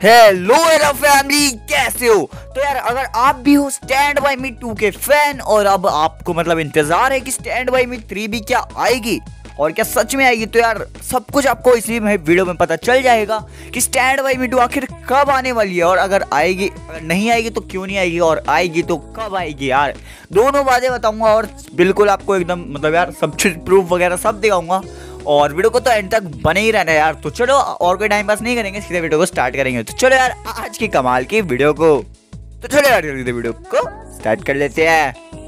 Hello मेरा family कैसे हो? तो यार, अगर आप भी हो स्टैंड बाय मी टू के फ़ैन और अब आपको मतलब इंतज़ार है कि स्टैंड बाय मी थ्री भी क्या आएगी, और क्या सच में आएगी तो यार, सब कुछ आपको इसी में वीडियो में पता चल जाएगा कि स्टैंड बाई मी टू आखिर कब आने वाली है, और अगर आएगी, अगर नहीं आएगी तो क्यों नहीं आएगी, और आएगी तो कब आएगी यार? दोनों बातें बताऊँगा, और बिल्कुल आपको एकदम मतलब यार, सब प्रूफ वगैरह सब दिखाऊँगा। और वीडियो को तो एंड तक बने ही रहना यार। तो चलो, और कोई टाइम पास नहीं करेंगे, सीधे वीडियो को स्टार्ट करेंगे। तो चलो यार, आज की कमाल की वीडियो को तो चलो यार वीडियो को स्टार्ट कर लेते हैं।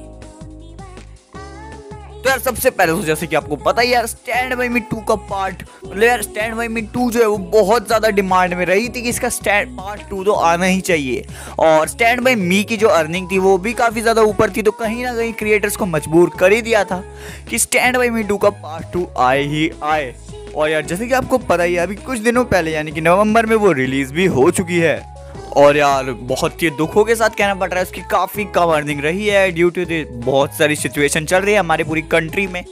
तो यार, सबसे पहले तो जैसे कि आपको पता ही यार स्टैंड बाई मी टू का पार्ट मतलब यार स्टैंड बाई मी टू जो है वो बहुत ज़्यादा डिमांड में रही थी कि इसका स्टैंड पार्ट टू तो आना ही चाहिए। और स्टैंड बाई मी की जो अर्निंग थी, वो भी काफ़ी ज़्यादा ऊपर थी तो कहीं ना कहीं क्रिएटर्स को मजबूर कर ही दिया था कि स्टैंड बाई मी टू का पार्ट टू आए ही आए। और यार, जैसे कि आपको पता ही है, अभी कुछ दिनों पहले, यानी कि नवंबर में वो रिलीज़ भी हो चुकी है। और यार, बहुत ही दुखों के साथ कहना पड़ रहा है, उसकी काफ़ी कम अर्निंग रही है ड्यू टू बहुत सारी सिचुएशन चल रही है हमारे पूरी कंट्री में।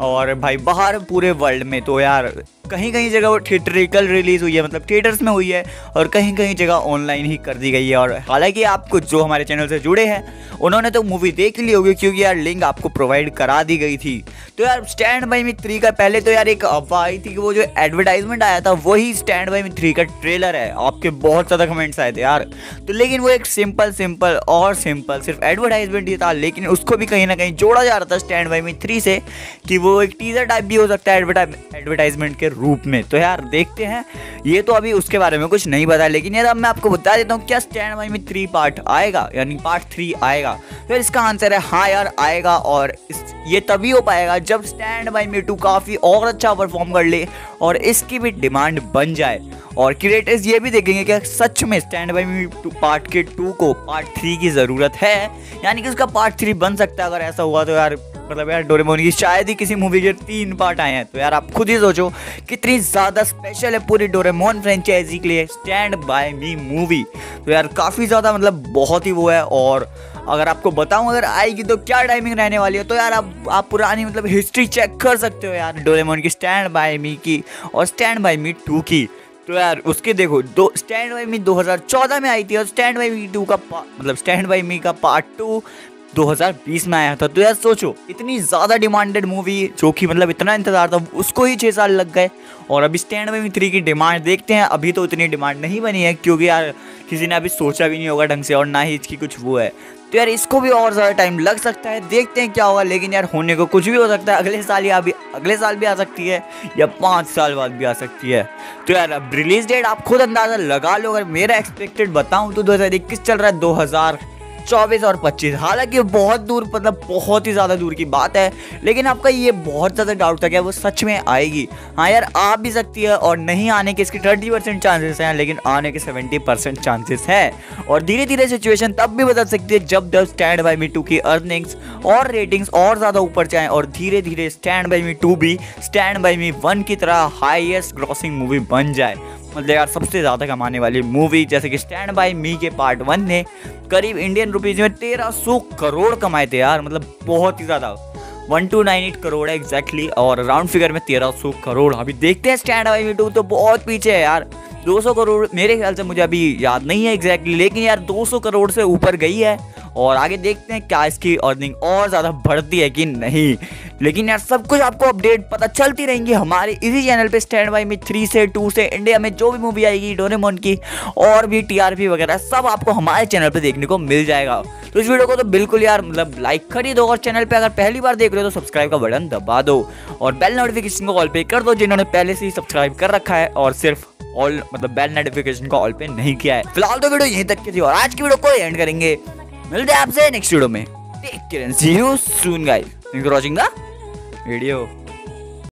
और भाई बाहर पूरे वर्ल्ड में तो यार कहीं कहीं जगह वो थिएटरिकल रिलीज़ हुई है मतलब थिएटर्स में हुई है और कहीं कहीं जगह ऑनलाइन ही कर दी गई है। और हालाँकि आपको जो हमारे चैनल से जुड़े हैं, उन्होंने तो मूवी देख ली होगी क्योंकि यार लिंक आपको प्रोवाइड करा दी गई थी। तो यार स्टैंड बाई मी थ्री का पहले तो यार एक अफवाह आई थी कि वो जो एडवर्टाइजमेंट आया था, वही स्टैंड बाई मी थ्री का ट्रेलर है। आपके बहुत ज़्यादा कमेंट्स आए थे यार। तो लेकिन वो एक सिंपल सिंपल और सिंपल सिर्फ़ एडवर्टाइजमेंट ही था, लेकिन उसको भी कहीं ना कहीं जोड़ा जा रहा था स्टैंड बाई मी थ्री से कि वो एक टीजर टाइप भी हो सकता है एडवर्टाइजमेंट के रूप में। तो यार, देखते हैं। ये तो अभी उसके बारे में कुछ नहीं पता, लेकिन यार अब मैं आपको बता देता हूँ क्या Stand by Me three part आएगा, यानी पार्ट थ्री आएगा। तो इसका आंसर है हाँ यार, आएगा और इस, ये तभी हो पाएगा जब स्टैंड बाई मी टू काफ़ी और अच्छा परफॉर्म कर ले और इसकी भी डिमांड बन जाए। और क्रिएटर्स ये भी देखेंगे कि सच में Stand by Me two part के टू को पार्ट थ्री की ज़रूरत है। यानी कि उसका पार्ट थ्री बन सकता है, अगर ऐसा हुआ तो यार। मतलब यार डोरेमोन की शायद ही किसी मूवी के तीन पार्ट आए हैं। तो यार, आप खुद ही सोचो, कितनी ज़्यादा स्पेशल है पूरी डोरेमोन फ्रेंचाइजी के लिए स्टैंड बाय मी मूवी तो यार, काफ़ी ज़्यादा मतलब बहुत ही वो है और अगर आपको बताऊँ अगर आएगी तो क्या टाइमिंग रहने वाली है? तो यार, आप आप पुरानी मतलब हिस्ट्री चेक कर सकते हो यार डोरेमोन की स्टैंड बाय मी की और स्टैंड बाय मी टू की। तो यार, उसके देखो, दो स्टैंड बाई मी 2014 में आई थी और स्टैंड बाई मी टू का मतलब स्टैंड बाई मी का पार्ट टू 2020 में आया था। तो यार सोचो, इतनी ज़्यादा डिमांडेड मूवी जो कि मतलब इतना इंतज़ार था, उसको ही छः साल लग गए। और अभी स्टैंड में भी थ्री की डिमांड देखते हैं, अभी तो इतनी डिमांड नहीं बनी है, क्योंकि यार किसी ने अभी सोचा भी नहीं होगा ढंग से, और ना ही इसकी कुछ वो है। तो यार इसको भी और ज़्यादा टाइम लग सकता है, देखते हैं क्या होगा, लेकिन यार होने को कुछ भी हो सकता है, अगले साल या अभी अगले साल भी आ सकती है, या पाँच साल बाद भी आ सकती है। तो यार अब रिलीज़ डेट आप खुद अंदाज़ा लगा लो, अगर मेरा एक्सपेक्टेड बताऊँ तो दो हज़ार इक्कीस चल रहा है, दो हज़ार चौबीस और पच्चीस। हालाँकि बहुत दूर मतलब बहुत ही ज़्यादा दूर की बात है, लेकिन आपका ये बहुत ज़्यादा डाउट था क्या वो सच में आएगी। हाँ यार, आ भी सकती है और नहीं आने के इसके थर्टी परसेंट चांसेस हैं, लेकिन आने के सेवेंटी परसेंट चांसेस हैं। और धीरे धीरे सिचुएशन तब भी बदल सकती है जब जब स्टैंड बाई मी टू की अर्निंग्स और रेटिंग्स और ज़्यादा ऊपर जाएँ और धीरे धीरे स्टैंड बाई मी टू भी स्टैंड बाई मी वन की तरह हाइएस्ट ग्रॉसिंग मूवी बन जाए। मतलब यार सबसे ज़्यादा कमाने वाली मूवी जैसे कि स्टैंड बाई मी के पार्ट वन ने करीब इंडियन रुपीज़ में तेरह सौ करोड़ कमाए थे यार मतलब बहुत ही ज़्यादा। One two nine eight crore है एग्जैक्टली और राउंड फिगर में तेरह सौ करोड़। अभी देखते हैं स्टैंड बाई मी टू तो बहुत पीछे है यार। 200 करोड़, मेरे ख्याल से मुझे अभी याद नहीं है एग्जैक्टली लेकिन यार 200 करोड़ से ऊपर गई है। और आगे देखते हैं क्या इसकी अर्निंग और ज़्यादा बढ़ती है कि नहीं। लेकिन यार, सब कुछ आपको अपडेट पता चलती रहेंगी। हमारे इसी चैनल पे स्टैंड बाई में थ्री से टू से इंडिया में जो भी मूवी आएगी डोरेमोन की, और भी टीआरपी वगैरह, सब आपको हमारे चैनल पे देखने को मिल जाएगा। तो इस वीडियो को तो बिल्कुल यार मतलब लाइक कर दो, और चैनल पे अगर पहली बार देख रहे हो तो सब्सक्राइब का बटन दबा दो, और बेल नोटिफिकेशन को ऑल पे कर दो, जिन्होंने पहले से ही सब्सक्राइब कर रखा है, और सिर्फ़ ऑल मतलब बेल नोटिफिकेशन को ऑल पे नहीं किया है। फ़िलहाल तो वीडियो यहीं तक की थी, और आज की वीडियो को एंड करेंगे। मिलते हैं आपसे नेक्स्ट वीडियो में। Take care see you soon guys thanks for watching the video